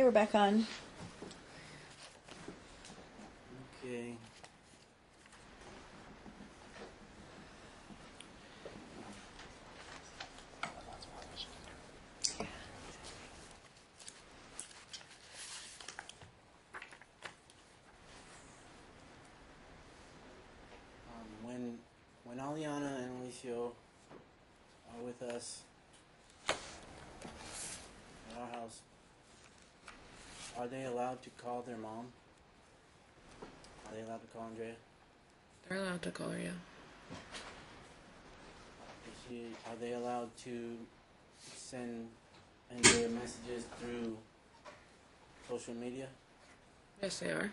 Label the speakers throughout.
Speaker 1: Hey, we're back on.
Speaker 2: Okay. Um, when when Aliana and Alicio are with us at our house, are they allowed to call their mom? Are they allowed to call Andrea?
Speaker 3: They're allowed to call you.
Speaker 2: Is she, are they allowed to send Andrea messages through social media?
Speaker 3: Yes, they are.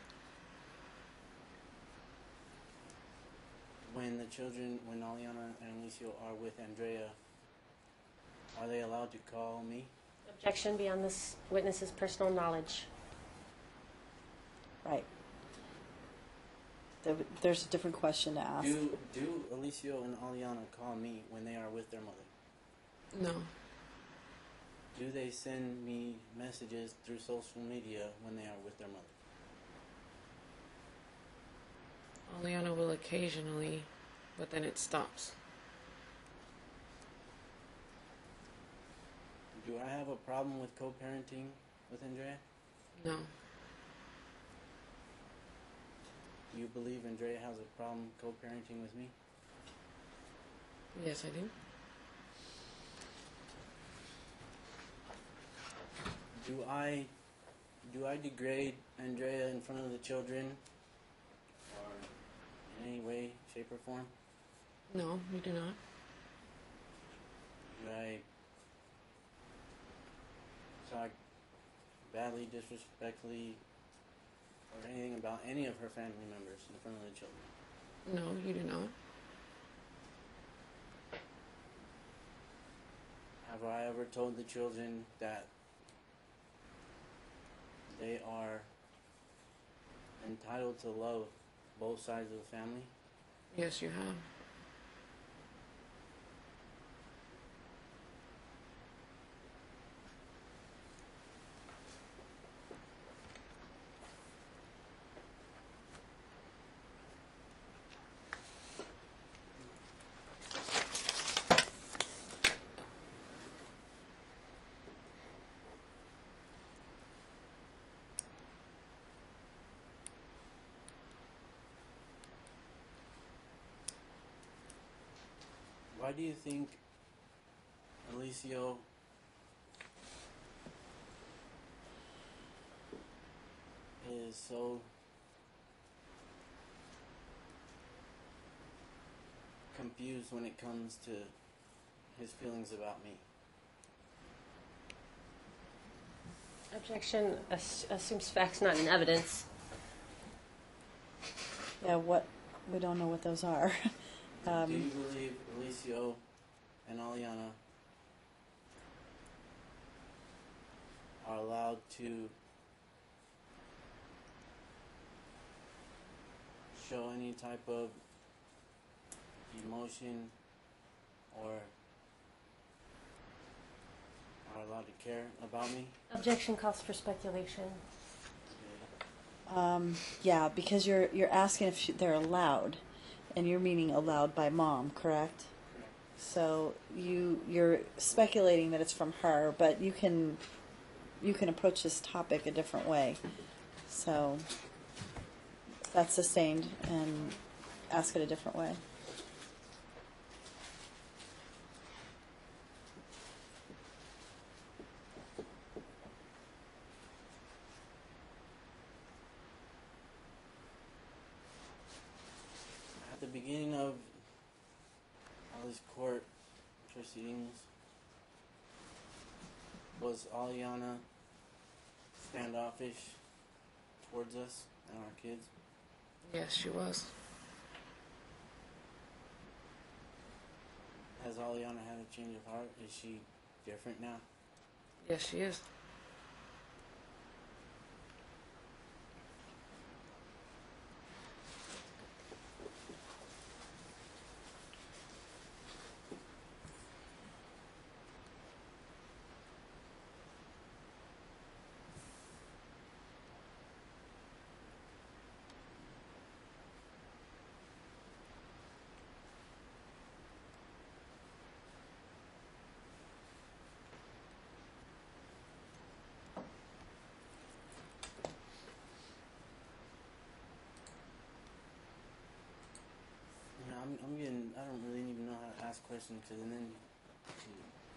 Speaker 2: When the children, when Aliana and Alicio are with Andrea, are they allowed to call me?
Speaker 4: Objection beyond this witness's personal knowledge.
Speaker 1: Right. There, there's a different question to ask.
Speaker 2: Do do Alicio and Aliana call me when they are with their mother?
Speaker 3: No.
Speaker 2: Do they send me messages through social media when they are with their mother?
Speaker 3: Aliana will occasionally, but then it stops.
Speaker 2: Do I have a problem with co-parenting with Andrea?
Speaker 3: No.
Speaker 2: Do you believe Andrea has a problem co-parenting with me?
Speaker 3: Yes, I do.
Speaker 2: Do I do I degrade Andrea in front of the children or in any way, shape or form?
Speaker 3: No, you do not.
Speaker 2: Do I talk badly, disrespectfully, or anything about any of her family members in front of the children?
Speaker 3: No, you do not.
Speaker 2: Have I ever told the children that they are entitled to love both sides of the family?
Speaker 3: Yes, you have.
Speaker 2: Why do you think Alicio is so confused when it comes to his feelings about me?
Speaker 4: Objection assumes facts not in evidence.
Speaker 1: Yeah, what? We don't know what those are.
Speaker 2: do
Speaker 1: um,
Speaker 2: you believe Alicio and Aliana are allowed to show any type of emotion or are allowed to care about me?
Speaker 4: Objection calls for speculation.
Speaker 1: um, yeah, because you're you're asking if she, they're allowed, and you're meaning allowed by mom, correct? So you you're speculating that it's from her, but you can you can approach this topic a different way. So that's sustained and ask it a different way.
Speaker 2: At the beginning of all these court proceedings, was Aliana standoffish towards us and our kids?
Speaker 3: Yes, she was.
Speaker 2: Has Aliana had a change of heart? Is she different now?
Speaker 3: Yes, she is.
Speaker 2: don't really even know how to ask questions because then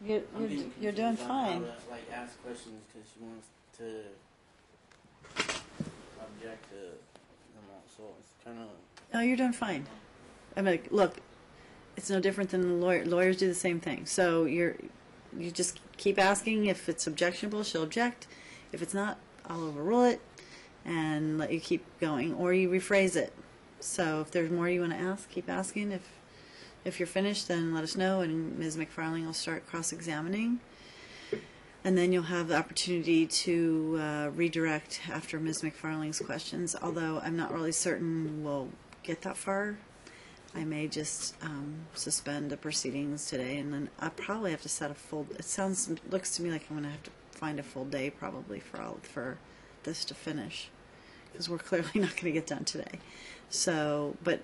Speaker 1: You,
Speaker 2: I'm
Speaker 1: you're, you're doing
Speaker 2: confused on how
Speaker 1: fine.
Speaker 2: to, like ask questions because she wants to object to them all. So it's kind of
Speaker 1: No, you're doing fine. I mean, look, it's no different than the lawyer, lawyers do the same thing. So you're, you just keep asking. If it's objectionable, she'll object. If it's not, I'll overrule it and let you keep going, or you rephrase it. So if there's more you want to ask, keep asking. If if you're finished, then let us know, and Ms. McFarling will start cross-examining. And then you'll have the opportunity to uh, redirect after Ms. McFarling's questions. Although I'm not really certain we'll get that far, I may just um, suspend the proceedings today, and then I probably have to set a full. It sounds looks to me like I'm going to have to find a full day probably for all for this to finish, because we're clearly not going to get done today. So, but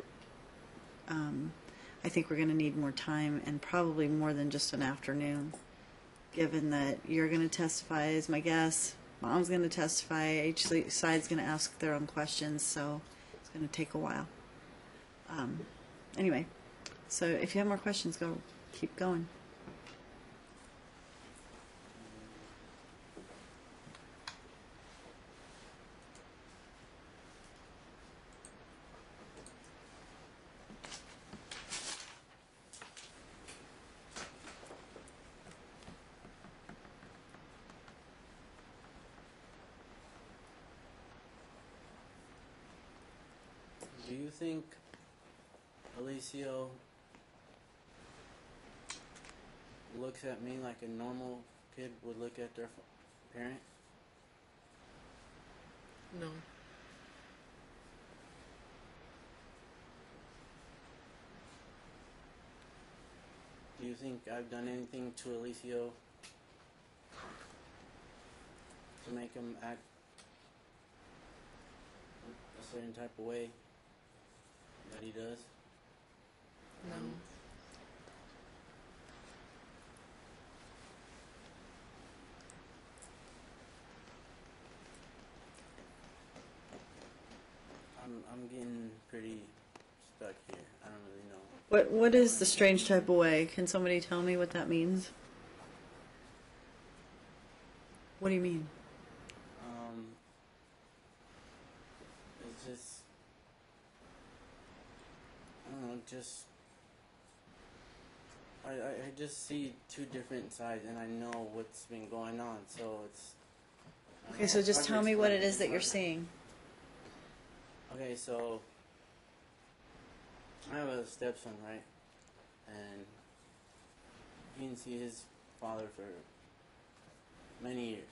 Speaker 1: um, I think we're going to need more time and probably more than just an afternoon, given that you're going to testify as my guess. Mom's going to testify. Each side's going to ask their own questions, so it's going to take a while. Um, anyway, so if you have more questions, go keep going.
Speaker 2: You think Alicio looks at me like a normal kid would look at their parent?
Speaker 3: No.
Speaker 2: Do you think I've done anything to Alicio to make him act a certain type of way that he does?
Speaker 3: No.
Speaker 2: I'm I'm getting pretty stuck here. I don't really know.
Speaker 1: What What is the strange type of way? Can somebody tell me what that means? What do you mean?
Speaker 2: Um, it's just, I don't know, just, I, I, I just see two different sides and I know what's been going on, so it's.
Speaker 1: Okay, so just tell me what it is that you're seeing.
Speaker 2: Okay, so I have a stepson, right? And he didn't see his father for many years.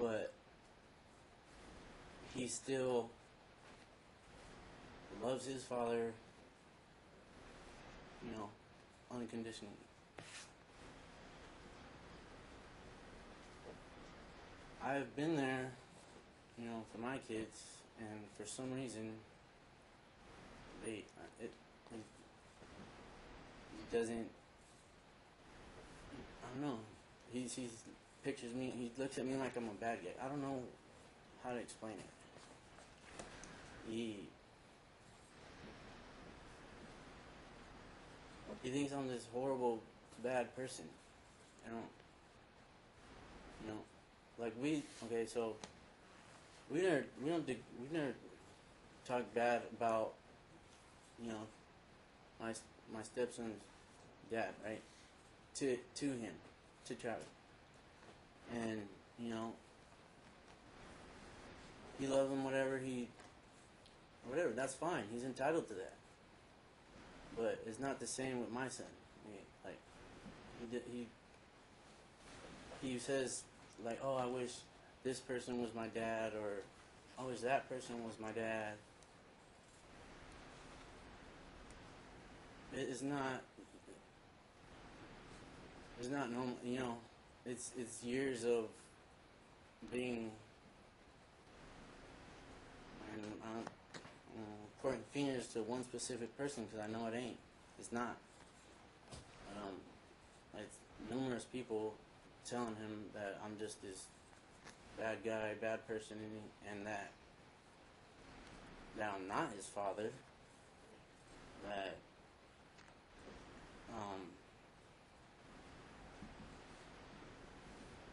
Speaker 2: But he still loves his father, you know, unconditionally. I've been there you know, for my kids, and for some reason, they uh, it, it, it doesn't. I don't know. He he pictures me. He looks at me like I'm a bad guy. I don't know how to explain it. He he thinks I'm this horrible, bad person. I don't. You know, like we okay, so we never we don't dig- we never talk bad about you know my my stepson's dad right to to him to Travis and you know he loves him whatever he whatever that's fine he's entitled to that but it's not the same with my son I like he he he says like oh I wish this person was my dad or I wish that person was my dad. It is not it's not normal you know, it's it's years of being I'm uh, pointing fingers to one specific person because I know it ain't. It's not. Um, it's numerous people telling him that I'm just this bad guy, bad person, and, and that that I'm not his father. That Um,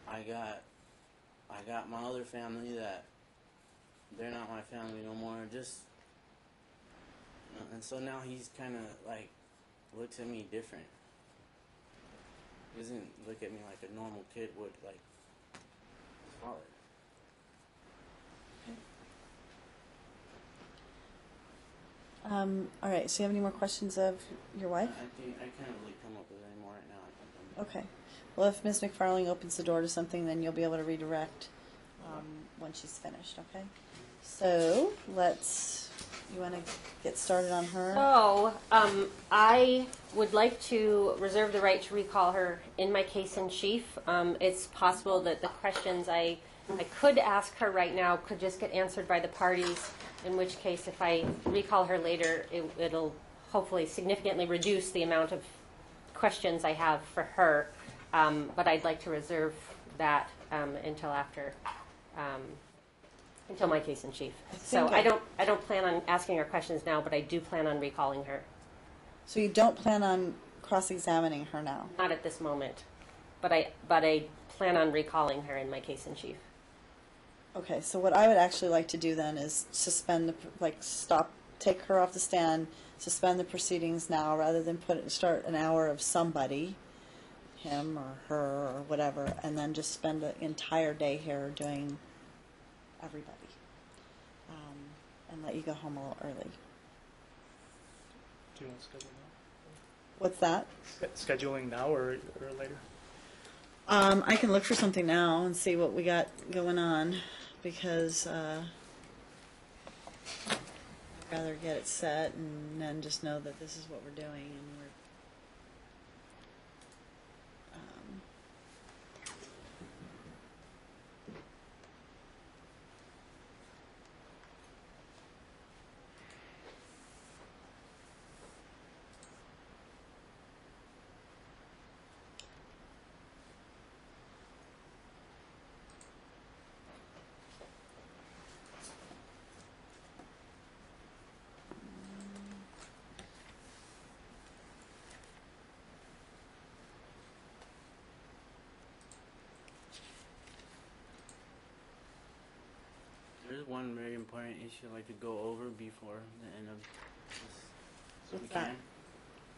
Speaker 2: I got, I got my other family that they're not my family no more. Just, and so now he's kind of like looks at me different. He doesn't look at me like a normal kid would, like his father.
Speaker 1: Um, all right. So you have any more questions of your wife?
Speaker 2: I think I can't really come up with any more right now. I think
Speaker 1: Okay. Well, if Ms. McFarling opens the door to something, then you'll be able to redirect um, when she's finished. Okay. So let's. You want to get started on her?
Speaker 4: So, um, I would like to reserve the right to recall her in my case in chief. Um, it's possible that the questions I, I could ask her right now could just get answered by the parties, in which case, if I recall her later, it, it'll hopefully significantly reduce the amount of questions I have for her. Um, but I'd like to reserve that um, until after, um, until my case in chief. So I don't, I don't plan on asking her questions now, but I do plan on recalling her.
Speaker 1: So you don't plan on cross-examining her now?
Speaker 4: Not at this moment, but I, but I plan on recalling her in my case in chief.
Speaker 1: Okay, so what I would actually like to do then is suspend the, like, stop, take her off the stand, suspend the proceedings now, rather than put, start an hour of somebody, him or her or whatever, and then just spend the entire day here doing everybody. And let you go home a little early.
Speaker 5: Do you want to schedule
Speaker 1: What's that?
Speaker 5: now? Sch- Scheduling now or, or later?
Speaker 1: Um, I can look for something now and see what we got going on, because, uh, I'd rather get it set and then just know that this is what we're doing and we're, um,
Speaker 2: There's one very important issue I'd like to go over before the end of this. So we
Speaker 1: What's that?
Speaker 2: can.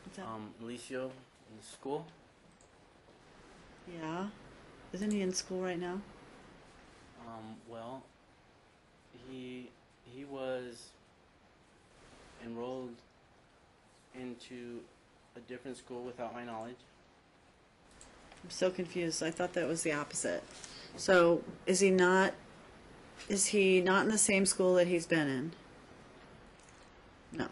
Speaker 1: what's that?
Speaker 2: Um, Alicio in school.
Speaker 1: Yeah? Isn't he in school right now?
Speaker 2: Um, well, he he was enrolled into a different school without my knowledge.
Speaker 1: I'm so confused. I thought that was the opposite. So, is he not, is he not in the same school that he's been in? No.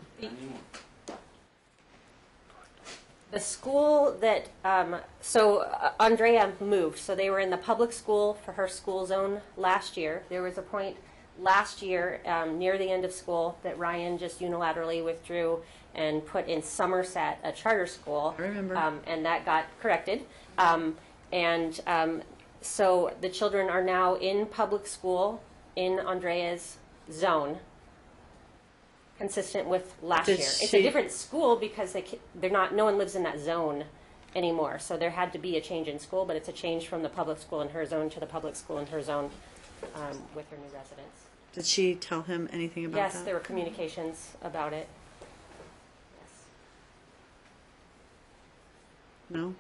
Speaker 4: The school that, um, so uh, Andrea moved, so they were in the public school for her school zone last year. There was a point last year, um, near the end of school, that Ryan just unilaterally withdrew and put in Somerset, a charter school.
Speaker 1: I remember.
Speaker 4: Um, and that got corrected. Um, and um, so the children are now in public school in Andrea's zone, consistent with last
Speaker 1: Did
Speaker 4: year. It's
Speaker 1: she-
Speaker 4: a different school because they ca- they're not. No one lives in that zone anymore. So there had to be a change in school, but it's a change from the public school in her zone to the public school in her zone um, with her new residents.
Speaker 1: Did she tell him anything about
Speaker 4: yes,
Speaker 1: that?
Speaker 4: there were communications about it. Yes.
Speaker 1: No?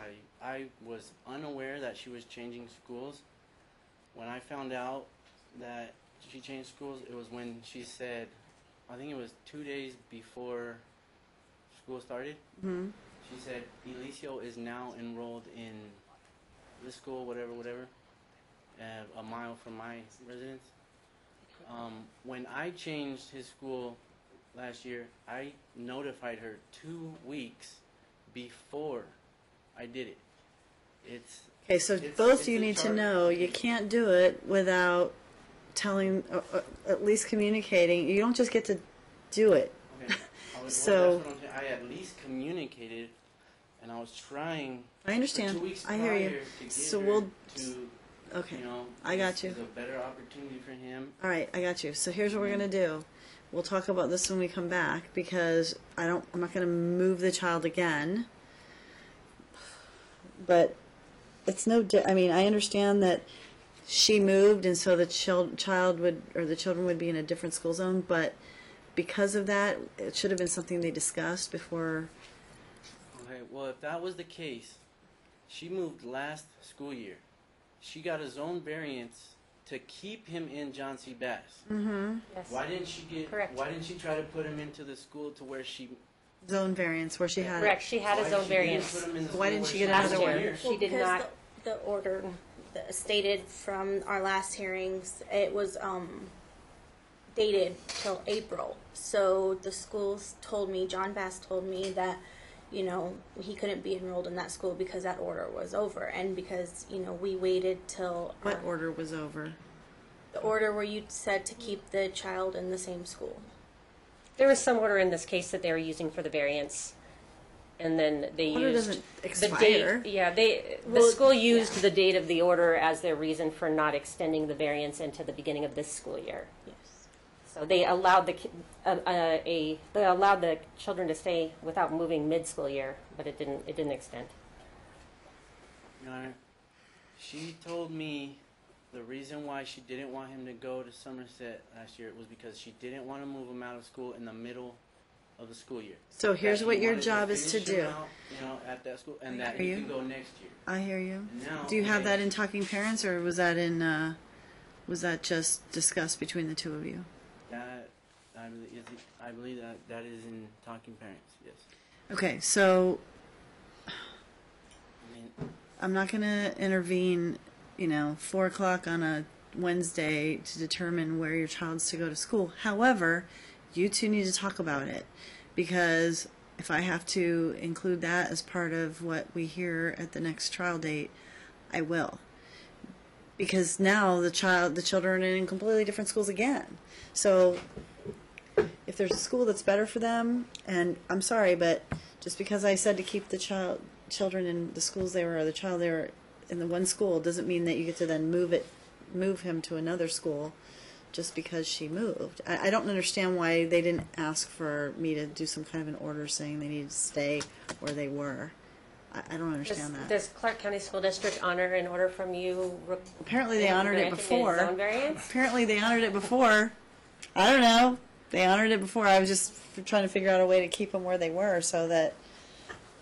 Speaker 2: I I was unaware that she was changing schools. When I found out that she changed schools, it was when she said, I think it was two days before school started.
Speaker 1: hmm
Speaker 2: She said Alicio is now enrolled in this school, whatever, whatever, uh, a mile from my residence. Um, when I changed his school last year, I notified her two weeks before I did it. It's
Speaker 1: Okay, so
Speaker 2: It's-
Speaker 1: both
Speaker 2: it's
Speaker 1: you need to know you can't do it without telling, uh, uh, at least communicating. You don't just get to do it.
Speaker 2: okay. I was,
Speaker 1: So-
Speaker 2: well, that's what I'm saying. I at least communicated, and I was trying.
Speaker 1: I understand.
Speaker 2: For two weeks
Speaker 1: I hear you.
Speaker 2: to
Speaker 1: So
Speaker 2: her
Speaker 1: we'll-
Speaker 2: to
Speaker 1: Okay.
Speaker 2: you know,
Speaker 1: I got
Speaker 2: this
Speaker 1: you.
Speaker 2: is a better opportunity for him.
Speaker 1: All right, I got you. So here's what we're going to do. we'll talk about this when we come back because I don't. I'm not going to move the child again. But it's no. Di- I mean, I understand that she moved, and so the chil- child would or the children would be in a different school zone. But because of that, it should have been something they discussed before.
Speaker 2: Okay, well, if that was the case, she moved last school year. She got a zone variance to keep him in John C. Bass. Mm-hmm.
Speaker 4: Yes.
Speaker 2: Why didn't she get?
Speaker 4: Correct.
Speaker 2: Why didn't she try to put him into the school to where she?
Speaker 1: Zone variance where she had
Speaker 4: Correct. She had a zone variance.
Speaker 2: put him in the
Speaker 1: Why didn't she get
Speaker 4: Last
Speaker 1: another
Speaker 4: year.
Speaker 1: one?
Speaker 4: She did
Speaker 6: because
Speaker 4: not.
Speaker 6: The, the order that stated from our last hearings, it was um, dated till April. So the schools told me, John Bass told me that, you know, he couldn't be enrolled in that school because that order was over, and because you know we waited till
Speaker 1: what
Speaker 6: our-
Speaker 1: order was over.
Speaker 6: the order where you said to keep the child in the same school.
Speaker 4: There was some order in this case that they were using for the variance, and then they
Speaker 1: Order
Speaker 4: used
Speaker 1: doesn't
Speaker 4: the
Speaker 1: expire.
Speaker 4: date. Yeah, they the
Speaker 6: Well,
Speaker 4: school used the date of the order as their reason for not extending the variance into the beginning of this school year.
Speaker 6: Yes.
Speaker 4: So they allowed the ki- uh, uh, a they allowed the children to stay without moving mid school year, but it didn't it didn't extend.
Speaker 2: Your Honor, she told me the reason why she didn't want him to go to Somerset last year was because she didn't want to move him out of school in the middle of the school year.
Speaker 1: So here's
Speaker 2: That
Speaker 1: what your
Speaker 2: wanted
Speaker 1: job is to
Speaker 2: finish him
Speaker 1: do.
Speaker 2: out, you know, at that school, and
Speaker 1: I
Speaker 2: that
Speaker 1: hear
Speaker 2: he
Speaker 1: you.
Speaker 2: can go next year.
Speaker 1: I hear you.
Speaker 2: Now,
Speaker 1: Do you have that in talking parents, or was that in? Uh, was that just discussed between the two of you?
Speaker 2: That I believe, is, I believe that that is in talking parents. Yes.
Speaker 1: Okay, so
Speaker 2: I mean,
Speaker 1: I'm not going to intervene. You know, four o'clock on a Wednesday to determine where your child's to go to school. However, you two need to talk about it because if I have to include that as part of what we hear at the next trial date, I will. Because now the child, the children are in completely different schools again. So if there's a school that's better for them, and I'm sorry, but just because I said to keep the child, children in the schools they were, or the child they were in the one school, doesn't mean that you get to then move it, move him to another school, just because she moved. I, I don't understand why they didn't ask for me to do some kind of an order saying they needed to stay where they were. I, I don't
Speaker 4: Does,
Speaker 1: understand that.
Speaker 4: does Clark County School District honor an order from you? re-
Speaker 1: Apparently they honored it
Speaker 4: granting
Speaker 1: before.
Speaker 4: Zone variance.
Speaker 1: Apparently they honored it before. I don't know. They honored it before. I was just f- trying to figure out a way to keep them where they were so that,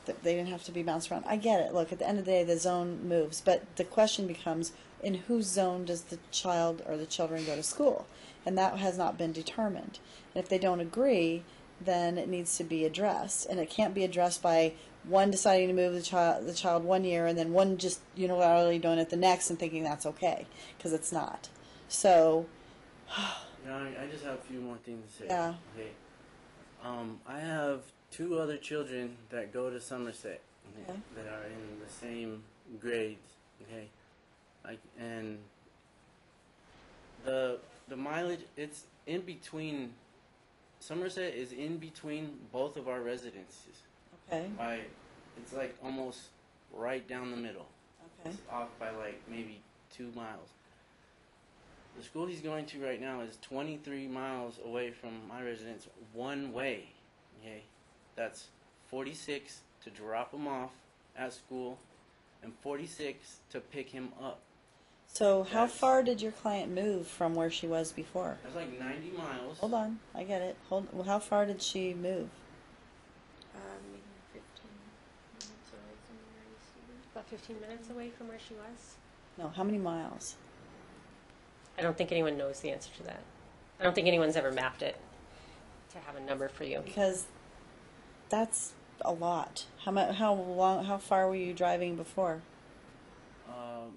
Speaker 1: that they didn't have to be bounced around. I get it. Look, at the end of the day, the zone moves, but the question becomes: in whose zone does the child or the children go to school? And that has not been determined. And if they don't agree, then it needs to be addressed, and it can't be addressed by one deciding to move the child the child one year and then one just unilaterally doing it the next and thinking that's okay because it's not. So.
Speaker 2: Your Honor, I just have a few more things to say.
Speaker 1: Yeah.
Speaker 2: Okay. Um, I have two other children that go to Somerset okay,
Speaker 1: Okay.
Speaker 2: that are in the same grades. Okay, like and the the mileage it's in between. Somerset is in between both of our residences.
Speaker 1: Okay.
Speaker 2: By it's like almost right down the middle.
Speaker 1: Okay.
Speaker 2: It's off by like maybe two miles. The school he's going to right now is 23 miles away from my residence one way. Okay, that's 46 to drop him off at school, and 46 to pick him up.
Speaker 1: So how
Speaker 2: That's-
Speaker 1: far did your client move from where she was before?
Speaker 2: That's like 90 miles.
Speaker 1: Hold on, I get it. Hold. Well, how far did she move?
Speaker 6: Um, maybe 15 minutes away from where I used to be.
Speaker 4: About 15 minutes away from where she was.
Speaker 1: No, how many miles?
Speaker 4: I don't think anyone knows the answer to that. I don't think anyone's ever mapped it to have a number for you.
Speaker 1: Because that's a lot. How mu- How long? How far were you driving before?
Speaker 2: Um,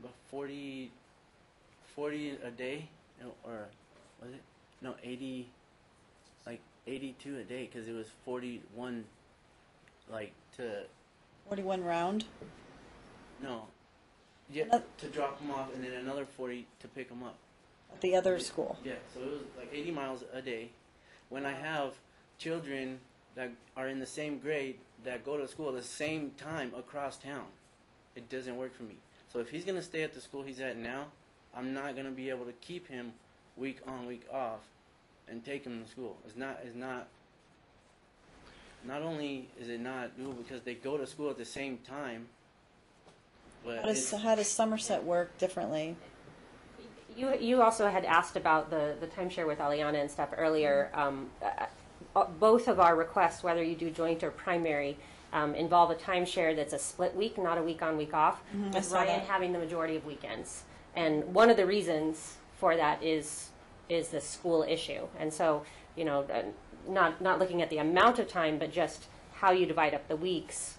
Speaker 2: about 40, 40 a day, you know, or was it? No, 80, like 82 a day because it was 41, like to
Speaker 1: Forty-one round.
Speaker 2: No. Yeah, to drop them off, and then another 40 to pick them up.
Speaker 1: At the other school.
Speaker 2: Yeah, so it was like 80 miles a day. When I have children that are in the same grade that go to school at the same time across town, it doesn't work for me. So if he's going to stay at the school he's at now, I'm not going to be able to keep him week on, week off and take him to school. It's not. It's not. Not only is it not doable because they go to school at the same time, but
Speaker 1: How does, how does Somerset work differently?
Speaker 4: You, you also had asked about the, the timeshare with Aliana and stuff earlier. Um, uh, both of our requests, whether you do joint or primary, um, involve a timeshare that's a split week, not a week on, week off,
Speaker 1: I
Speaker 4: with
Speaker 1: saw
Speaker 4: Ryan
Speaker 1: that.
Speaker 4: having the majority of weekends. And one of the reasons for that is is the school issue. And so, you know, uh, not not looking at the amount of time, but just how you divide up the weeks.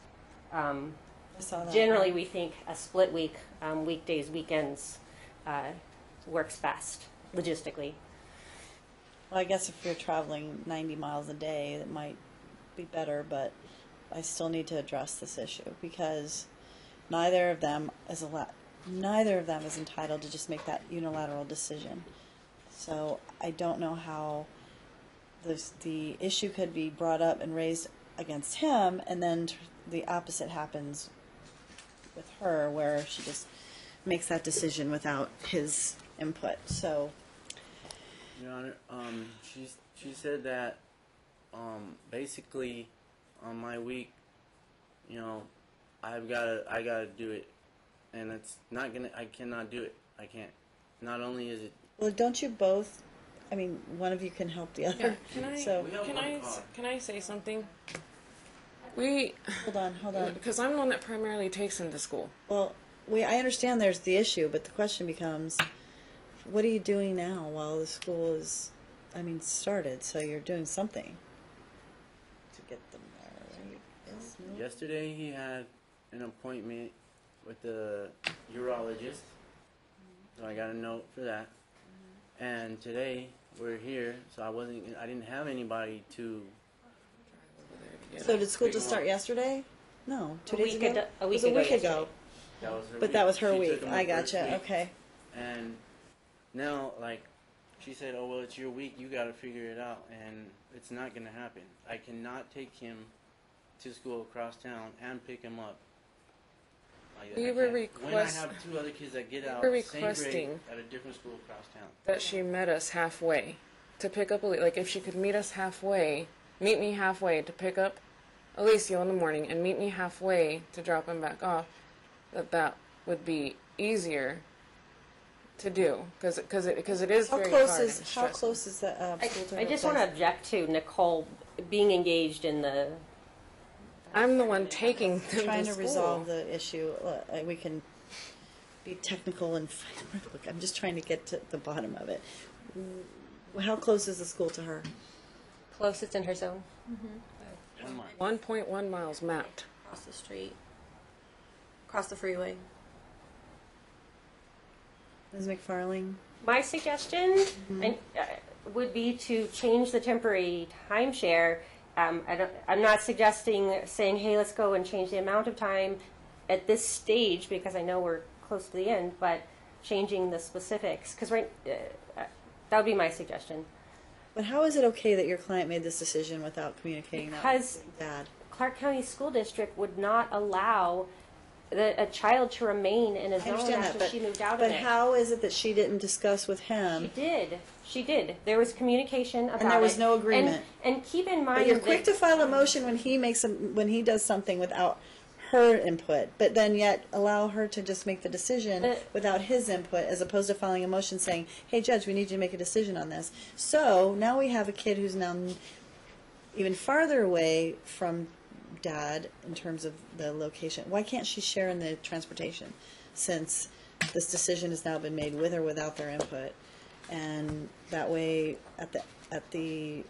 Speaker 4: Um,
Speaker 1: I saw that.
Speaker 4: generally, we think a split week, um, weekdays, weekends, uh, works best logistically.
Speaker 1: Well, I guess if you're traveling 90 miles a day, it might be better, but I still need to address this issue because neither of them is a neither of them is entitled to just make that unilateral decision. So I don't know how the issue could be brought up and raised against him, and then the opposite happens with her, where she just makes that decision without his input. So
Speaker 2: Your Honor, um, she she said that, um, basically, on my week, you know, I've gotta I gotta do it, and it's not gonna I cannot do it. I can't. Not only is it
Speaker 1: Well, don't you both? I mean, one of you can help the
Speaker 3: Yeah,
Speaker 1: other.
Speaker 3: can I
Speaker 1: So
Speaker 3: can I
Speaker 2: car.
Speaker 3: can I say something? We
Speaker 1: hold on, hold on.
Speaker 3: because I'm the one that primarily takes him to school.
Speaker 1: Well, we I understand there's the issue, but the question becomes, what are you doing now while the school is, I mean, started? So you're doing something to get them there, right? Yes, no?
Speaker 2: yesterday he had an appointment with the urologist, so I got a note for that. Mm-hmm. And today we're here, so I wasn't I didn't have anybody to
Speaker 1: So did school just start yesterday? No, two
Speaker 4: A
Speaker 1: days
Speaker 4: week
Speaker 1: ago.
Speaker 4: ado- a
Speaker 1: It was
Speaker 4: week
Speaker 1: a
Speaker 4: ago
Speaker 1: week ago.
Speaker 2: that was her
Speaker 1: But
Speaker 2: week.
Speaker 1: that was her
Speaker 2: She
Speaker 1: week.
Speaker 2: him
Speaker 1: I
Speaker 2: the first
Speaker 1: gotcha.
Speaker 2: week.
Speaker 1: Okay.
Speaker 2: And now, like, she said, "Oh well, it's your week. You got to figure it out." And it's not gonna happen. I cannot take him to school across town and pick him up. Like,
Speaker 3: We were
Speaker 2: can't. when I have two other kids that get out
Speaker 3: were requesting-
Speaker 2: at a different school across town.
Speaker 3: that she met us halfway to pick up Ali- like if she could meet us halfway meet me halfway to pick up Alicio in the morning and meet me halfway to drop him back off that that would be easier to do because because it because it is
Speaker 1: How
Speaker 3: very
Speaker 1: close
Speaker 3: hard
Speaker 1: is
Speaker 3: and
Speaker 1: how
Speaker 3: stressful.
Speaker 1: close is the uh,
Speaker 4: I,
Speaker 1: school to
Speaker 4: I just want to object to Nicole being engaged in the.
Speaker 3: I'm the one taking them
Speaker 1: trying
Speaker 3: to
Speaker 1: to resolve the issue. Uh, we can be technical and fight. Look, I'm just trying to get to the bottom of it. How close is the school to her?
Speaker 4: Closest in her zone.
Speaker 2: One month.
Speaker 3: 1.1 miles mapped
Speaker 6: Across the street, across the freeway.
Speaker 1: Ms. McFarling?
Speaker 4: My suggestion and, uh, would be to change the temporary timeshare. Um, I don't, I'm not suggesting saying, hey, let's go and change the amount of time at this stage because I know we're close to the end, but changing the specifics. Because right, uh, uh, that would be my suggestion.
Speaker 1: But how is it okay that your client made this decision without communicating that
Speaker 4: Because-
Speaker 1: Dad?
Speaker 4: Clark County School District would not allow the, a child to remain in a
Speaker 1: I
Speaker 4: zone
Speaker 1: understand that,
Speaker 4: after
Speaker 1: but
Speaker 4: she moved out
Speaker 1: but
Speaker 4: of it.
Speaker 1: how is it that she didn't discuss with him?
Speaker 4: She did. She did. There was communication about it.
Speaker 1: there was no agreement.
Speaker 4: And, and keep in mind
Speaker 1: But you're
Speaker 4: that
Speaker 1: quick to file a motion when he makes a, when he does something without her input, but then yet allow her to just make the decision
Speaker 4: Uh,
Speaker 1: without his input, as opposed to filing a motion saying, "Hey, judge, we need you to make a decision on this." So now we have a kid who's now even farther away from dad in terms of the location. Why can't she share in the transportation, since this decision has now been made with or without their input? And that way, at the at the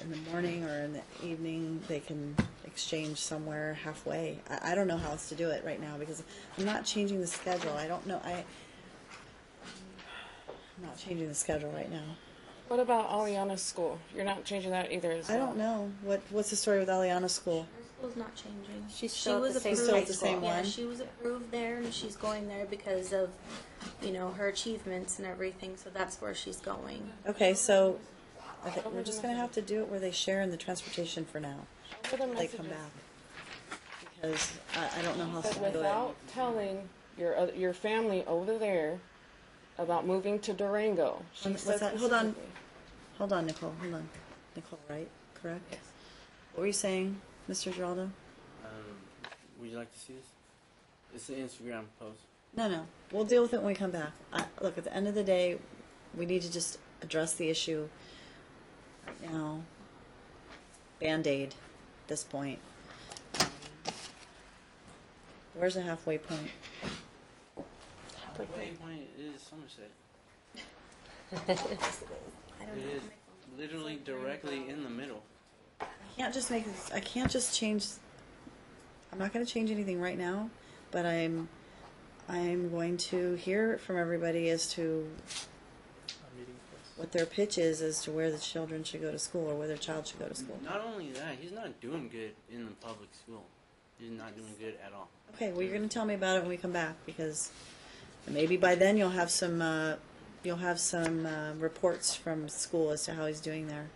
Speaker 1: in the morning or in the evening, they can exchange somewhere halfway. I, I don't know how else to do it right now because I'm not changing the schedule. I don't know. I, I'm not changing the schedule right now.
Speaker 3: what about Aliana's school you're not changing that either as
Speaker 1: I don't know what what's the story with Aliana School.
Speaker 6: Her not changing.
Speaker 4: She's
Speaker 6: she
Speaker 4: still at
Speaker 6: was
Speaker 4: the same
Speaker 6: approved.
Speaker 1: Still the same
Speaker 6: yeah,
Speaker 1: one?
Speaker 6: she was approved there, and she's going there because of, you know, her achievements and everything. So that's where she's going.
Speaker 1: Okay, so I think we're just gonna have to do it where they share in the transportation for now.
Speaker 3: For
Speaker 1: They come back because I, I don't know how else
Speaker 3: But
Speaker 1: to do it.
Speaker 3: without telling your oth- your family over there about moving to Durango. She
Speaker 1: What's
Speaker 3: said
Speaker 1: that? Hold on.
Speaker 3: specifically-
Speaker 1: hold on, Nicole. Hold on, Nicole. Right? Correct. What were you saying, Mr. Geraldo?
Speaker 2: Um, would you like to see this? It's an Instagram post.
Speaker 1: No, no. We'll deal with it when we come back. I, look, at the end of the day, we need to just address the issue right now. Band aid at this point. Um, Where's the halfway point?
Speaker 2: Halfway point is Somerset.
Speaker 6: I don't
Speaker 2: It
Speaker 6: know.
Speaker 2: is literally directly in the middle.
Speaker 1: I can't just make this, I can't just change. I'm not going to change anything right now, but I'm I'm going to hear from everybody as to
Speaker 5: A meeting place.
Speaker 1: what their pitch is as to where the children should go to school or where their child should go to school.
Speaker 2: Not only that, he's not doing good in the public school. He's not doing good at all.
Speaker 1: Okay, well, you're going to tell me about it when we come back because maybe by then you'll have some uh, you'll have some uh, reports from school as to how he's doing there.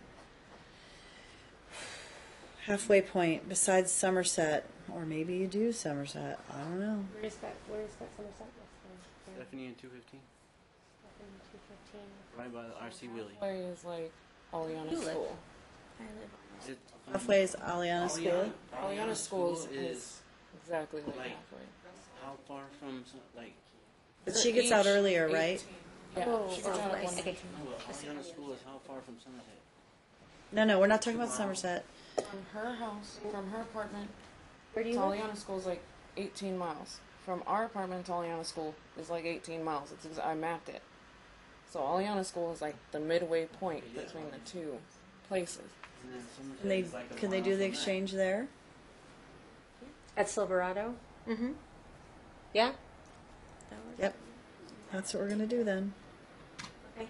Speaker 1: Halfway point besides Somerset, or maybe you do Somerset. I don't know.
Speaker 4: Where is that? Where is that Somerset? That's the-
Speaker 2: Stephanie and 215,
Speaker 4: Stephanie, 215.
Speaker 2: right by the RC Willey.
Speaker 3: Halfway is like Aliana
Speaker 4: You live-
Speaker 3: School.
Speaker 6: I live
Speaker 2: It, um,
Speaker 1: Halfway is Aliana School.
Speaker 3: Aliana Schools
Speaker 2: is
Speaker 3: is exactly like,
Speaker 2: like-
Speaker 3: halfway.
Speaker 2: how far from some- like
Speaker 1: But she gets out
Speaker 3: Each
Speaker 1: earlier, right?
Speaker 3: 18. Yeah,
Speaker 4: Oh,
Speaker 3: she gets
Speaker 4: oh,
Speaker 3: out at
Speaker 4: see.
Speaker 3: 1:19.
Speaker 2: no, but Aliana School is how far from Somerset?
Speaker 1: No, no, we're not talking about Somerset.
Speaker 3: From her house, from her apartment
Speaker 4: Where do
Speaker 3: to
Speaker 4: live?
Speaker 3: Aliana School is like 18 miles. From our apartment to Aliana School is like 18 miles. It's ex- I mapped it. So Aliana School is like the midway point between the two places.
Speaker 2: And
Speaker 1: Can they
Speaker 2: like
Speaker 1: can they do the
Speaker 2: from that.
Speaker 1: exchange there?
Speaker 4: At Silverado?
Speaker 6: Mm-hmm.
Speaker 4: Yeah?
Speaker 6: That.
Speaker 1: Yep. That's what we're gonna do then.
Speaker 6: Okay.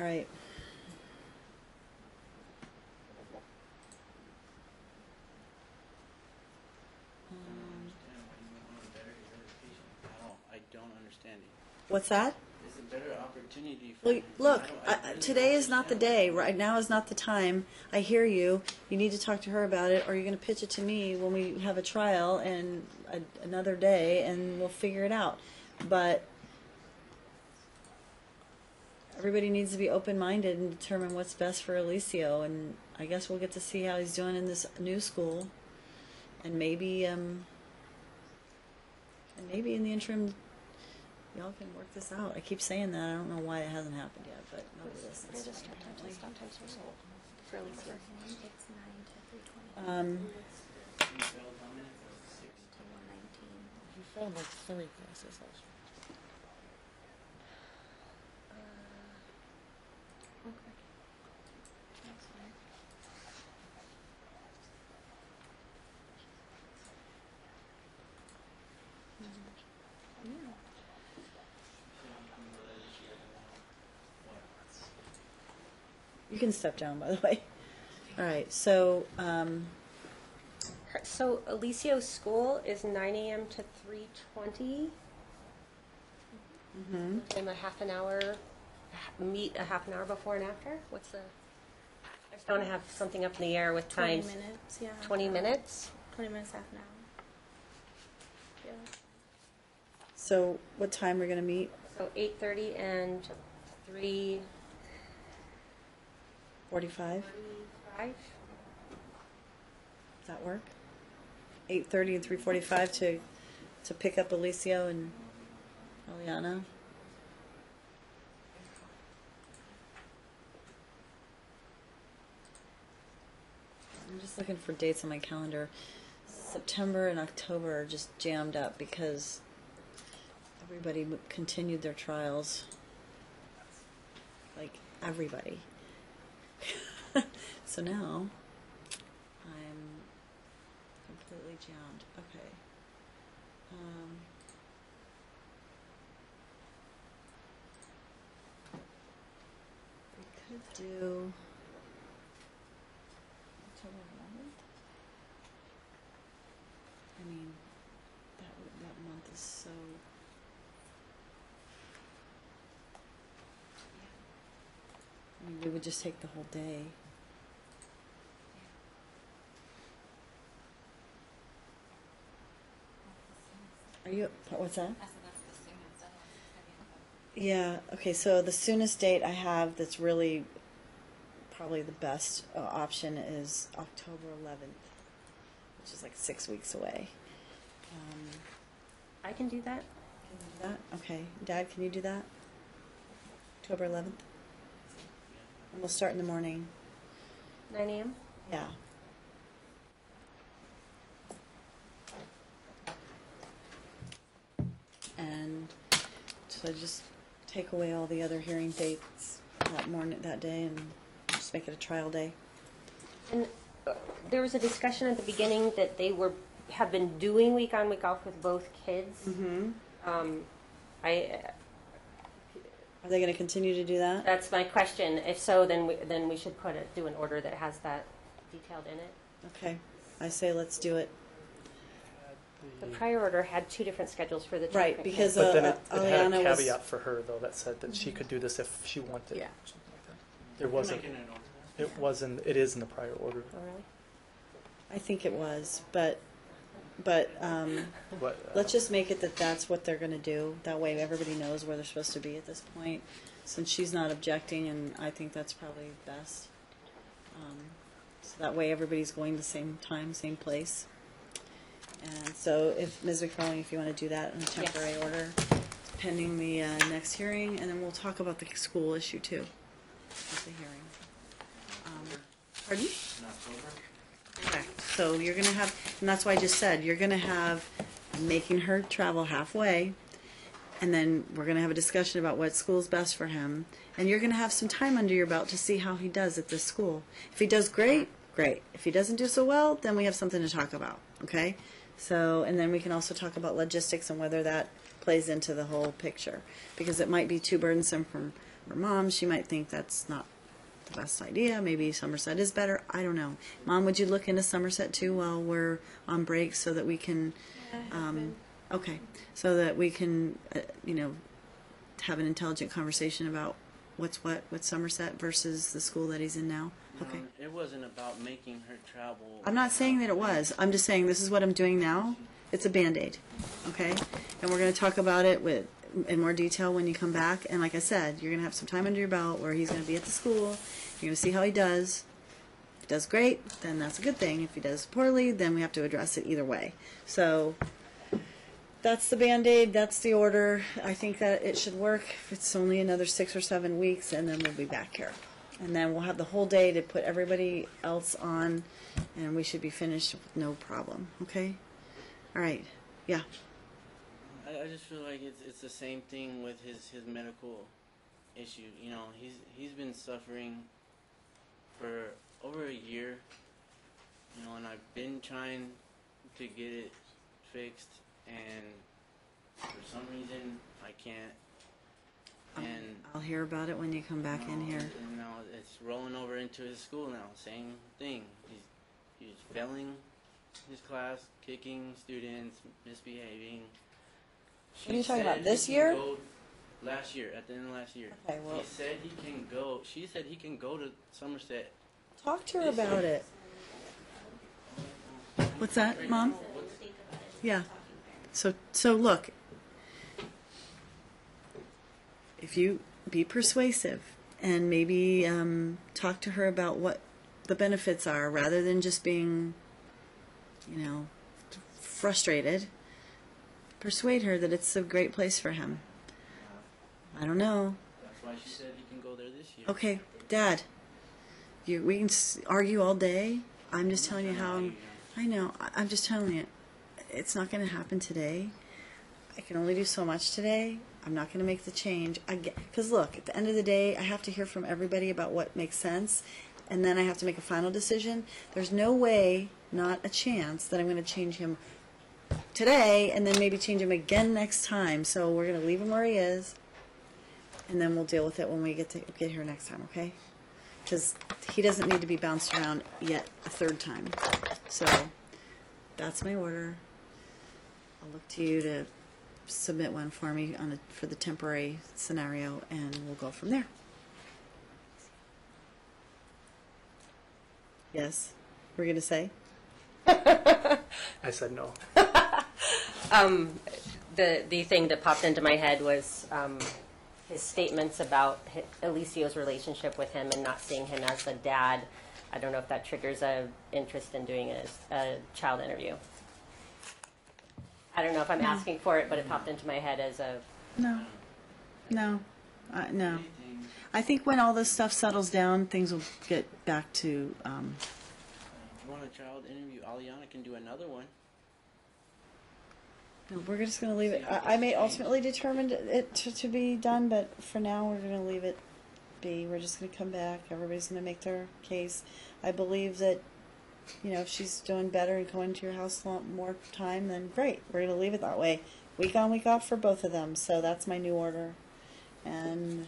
Speaker 1: All right. What's that?
Speaker 2: It's a better opportunity for
Speaker 1: Look, look
Speaker 2: I
Speaker 1: I, today is not the day. Right now is not the time. I hear you. You need to talk to her about it, or you're going to pitch it to me when we have a trial and a, another day, and we'll figure it out. But everybody needs to be open-minded and determine what's best for Alicio. And I guess we'll get to see how he's doing in this new school, and maybe, um, and maybe in the interim, y'all can work this out. I keep saying that. I don't know why it hasn't happened yet, but nobody listens.
Speaker 6: It's nine to three twenty
Speaker 1: Um,
Speaker 2: You failed how
Speaker 6: to one nineteen.
Speaker 3: You failed like three classes last year.
Speaker 1: You can step down, by the way. All right. So, um,
Speaker 4: Her- So Alicio's school is 9 a.m. to 3:20.
Speaker 1: mhm.
Speaker 4: And a half an hour, h- meet a half an hour before and after? What's the, I just don't have something up in the air with
Speaker 6: Twenty
Speaker 4: times.
Speaker 6: minutes, yeah.
Speaker 4: 20 minutes?
Speaker 6: Twenty minutes, half an hour. Yeah.
Speaker 1: so what time are we're gonna meet?
Speaker 4: So 8:30 and 3:45?
Speaker 1: Forty-five. Does that work? Eight thirty and three forty-five to to pick up Alicio and Aliana. I'm just looking for dates on my calendar. September and October are just jammed up because everybody continued their trials. Like everybody. so now I'm completely jammed. Okay. Um, we could do October 11th. I mean, that would- that month is so. I mean, we would just take the whole day. Are you? What's that? Yeah, okay, so the soonest date I have that's really probably the best uh, option is October 11th, which is like six weeks away. Um,
Speaker 4: I can do that.
Speaker 1: can you do that? Okay. Dad, can you do that? October 11th? And we'll start in the morning.
Speaker 4: 9 a.m.
Speaker 1: Yeah. And so just take away all the other hearing dates that morning, that day, and just make it a trial day.
Speaker 4: And uh, there was a discussion at the beginning that they were have been doing week on week off with both kids.
Speaker 1: Mm-hmm.
Speaker 4: Um, I
Speaker 1: Are they going to continue to do that?
Speaker 4: that's my question. If so, then we, then we should put it do an order that has that detailed in it.
Speaker 1: Okay. I say let's do it.
Speaker 4: The
Speaker 5: The-
Speaker 4: prior order had two different schedules for the two
Speaker 1: Right, because,
Speaker 4: kids.
Speaker 5: But then
Speaker 1: uh,
Speaker 5: it, it had a
Speaker 1: Aliana was-
Speaker 5: caveat for her though that said that she could do this if she wanted.
Speaker 1: Yeah.
Speaker 5: Something like that. There wasn't.
Speaker 2: Making an order.
Speaker 5: It wasn't. It is in the prior order.
Speaker 4: Oh, really?
Speaker 1: I think it was, but, but, um,
Speaker 5: But uh,
Speaker 1: Let's just make it that that's what they're going to do. That way, everybody knows where they're supposed to be at this point. Since she's not objecting, and I think that's probably best. Um, so that way, everybody's going the same time, same place. And so, if Ms. McFarland, if you want to do that in a temporary order, pending the uh, next hearing, and then we'll talk about the school issue too. At the hearing. Um, pardon?
Speaker 2: In October?
Speaker 1: Correct. So you're gonna have, and that's why I just said, you're gonna have making her travel halfway, and then we're gonna have a discussion about what school's best for him, and you're gonna have some time under your belt to see how he does at this school. If he does great, great. If he doesn't do so well, then we have something to talk about. Okay? So, and then we can also talk about logistics and whether that plays into the whole picture, because it might be too burdensome for for mom. She might think that's not the best idea. Maybe Somerset is better. I don't know. Mom, would you look into Somerset too while we're on break so that we can, um, okay, so that we can, uh, you know, have an intelligent conversation about what's what with Somerset versus the school that he's in now. Okay.
Speaker 2: No, it wasn't about making her travel.
Speaker 1: I'm not saying that it was. I'm just saying this is what I'm doing now. It's a band aid, okay? And we're going to talk about it with in more detail when you come back. And like I said, you're going to have some time under your belt where he's going to be at the school. You're going to see how he does. If he does great, then that's a good thing. If he does poorly, then we have to address it either way. So that's the band aid. That's the order. I think that it should work. It's only another six or seven weeks, and then we'll be back here. And then we'll have the whole day to put everybody else on, and we should be finished with no problem. Okay? All right. Yeah.
Speaker 2: I, I just feel like it's it's the same thing with his his medical issue. You know, he's he's been suffering for over a year. You know, and I've been trying to get it fixed, and for some reason I can't. And
Speaker 1: I'll hear about it when you come back in here.
Speaker 2: And now it's rolling over into his school now. Same thing. He's he's failing his class, kicking students, misbehaving.
Speaker 1: What are you talking
Speaker 2: said
Speaker 1: about, this
Speaker 2: he can
Speaker 1: year?
Speaker 2: go- Last year, at the end of last year.
Speaker 1: Okay, well-
Speaker 2: he said he can go. She said he can go to Somerset.
Speaker 1: Talk to her about it. What's that, Mom? Yeah. So so look. If you be persuasive and maybe um, talk to her about what the benefits are, rather than just being, you know, frustrated. Persuade her that it's a great place for him. I don't know.
Speaker 2: That's why she said he can go there this year.
Speaker 1: Okay, Dad. You, we can argue all day. I'm just telling you how. I'm, I know. I'm just telling you, it's not going to happen today. I can only do so much today. I'm not going to make the change. I because look, at the end of the day, I have to hear from everybody about what makes sense, and then I have to make a final decision. There's no way, not a chance, that I'm going to change him today, and then maybe change him again next time. So we're going to leave him where he is and then we'll deal with it when we get to get here next time, okay? Because he doesn't need to be bounced around yet a third time. So that's my order. I'll look to you to submit one for me on a, for the temporary scenario, and we'll go from there. Yes, we're gonna say.
Speaker 5: I said no.
Speaker 4: Um, the the thing that popped into my head was um, his statements about hi- Alicia's relationship with him and not seeing him as a dad. I don't know if that triggers a interest in doing a, a child interview. I don't know if I'm asking for it, but it popped into my head as a
Speaker 1: No, no, uh, no. I think when all this stuff settles down, things will get back to. Um,
Speaker 2: If you want a child interview, Aliana can do another one.
Speaker 1: We're just going to leave it. I, I may ultimately determine it to, to be done, but for now, we're going to leave it be. We're just going to come back. Everybody's going to make their case. I believe that, you know, if she's doing better and going to your house a lot more time, then great. We're going to leave it that way. Week on, week off for both of them. So that's my new order. And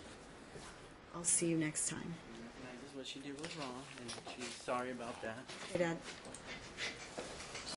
Speaker 1: I'll see you next time.
Speaker 2: Recognizes what she did was wrong, and she's sorry about that.
Speaker 1: Hey, Dad.